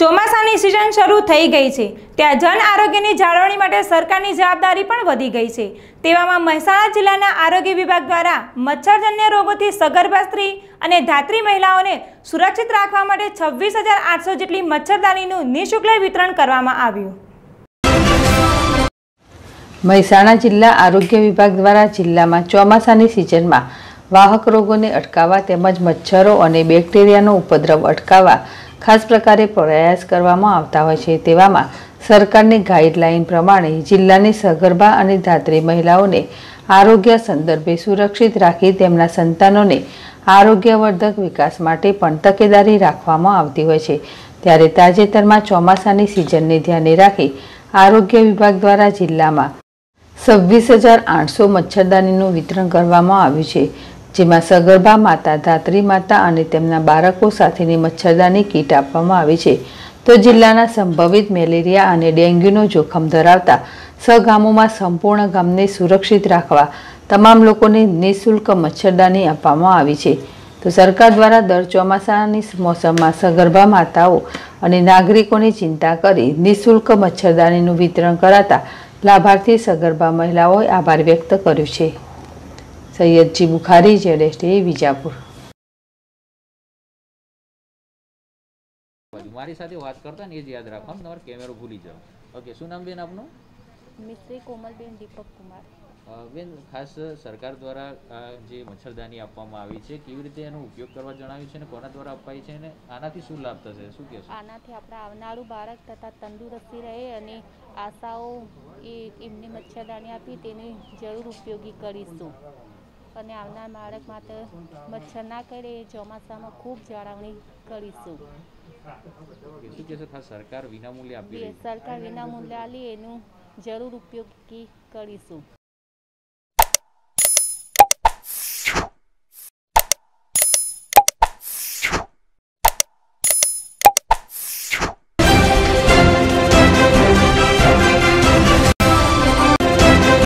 ચોમાસાની સિઝન શરૂ થઈ ગઈ છે. ત્યાં જન આરોગ્યની જાળવણી માટે સરકારની જવાબદારી પણ વધી ગઈ છે. તેવામાં મહેસાણા જિલ્લાના આરોગ્ય વિભાગ દ્વારા મચ્છરજન્ય રોગોથી સગર્ભા સ્ત્રી અને ધાત્રી મહિલાઓને સુરક્ષિત રાખવા માટે છવ્વીસ હજાર આઠસો જેટલી મચ્છરદાનીનું નિઃશુલ્ક વિતરણ કરવામાં આવ્યું. મહેસાણા જિલ્લા આરોગ્ય વિભાગ દ્વારા જિલ્લામાં ચોમાસાની સિઝનમાં વાહક રોગોને અટકાવવા તેમજ મચ્છરો અને બેક્ટેરિયાનો ઉપદ્રવ અટકાવવા ખાસ પ્રકારે પ્રયાસ કરવામાં આવતા હોય છે તેવામાં સરકારની ગાઈડલાઈન પ્રમાણે જિલ્લાની સગર્ભા અને ધાત્રી મહિલાઓને આરોગ્ય સંદર્ભે સુરક્ષિત રાખી તેમના સંતાનોને આરોગ્યવર્ધક વિકાસ માટે પણ તકેદારી રાખવામાં આવતી હોય છે. ત્યારે તાજેતરમાં ચોમાસાની સિઝનને ધ્યાને રાખી આરોગ્ય વિભાગ દ્વારા જિલ્લામાં છવ્વીસ હજાર આઠસો મચ્છરદાનીનું વિતરણ કરવામાં આવ્યું છે. જેમાં સગર્ભા માતા, ધાત્રી માતા અને તેમના બાળકો સાથેની મચ્છરદાની કીટ આપવામાં આવી છે. તો જિલ્લાના સંભવિત મેલેરિયા અને ડેન્ગ્યુનો જોખમ ધરાવતા સ ગામોમાં સંપૂર્ણ ગામને સુરક્ષિત રાખવા તમામ લોકોને નિઃશુલ્ક મચ્છરદાની આપવામાં આવી છે. તો સરકાર દ્વારા દર ચોમાસાની મોસમમાં સગર્ભા માતાઓ અને નાગરિકોની ચિંતા કરી નિઃશુલ્ક મચ્છરદાનીનું વિતરણ કરાતા લાભાર્થી સગર્ભા મહિલાઓએ આભાર વ્યક્ત કર્યો છે. સૈયદજી બુખારી જેડેસ્ટે વિજાપુર. મારી સાથે વાત કરતા ને એ જ યાદ રાખવાનું તમારે કેમેરો ભૂલી જાઓ. ઓકે શું નામ બેન આપનું? મિસ્ત્રી કોમલબેન દીપક કુમાર. બેન ખાસ સરકાર દ્વારા જે મચ્છરદાની આપવામાં આવી છે કેવી રીતે એનો ઉપયોગ કરવા જણાવ્યું છે અને કોના દ્વારા અપાય છે અને આનાથી શું લાભ થશે? શું કહેશો? આનાથી આપણે આવનારું બાળક તથા તંદુરસ્તી રહે અને આશાઓ એ એમને મચ્છરદાની આપી તેને જરૂર ઉપયોગી કરીશું. અને આવનાર બાળક માટે મચ્છર ના કરે એ ચોમાસામાં ખૂબ જાળવણી કરીશું. સરકાર વિનામૂલ્યે આપી સરકાર વિનામૂલ્યે આલી એનું જરૂર ઉપયોગી કરીશું.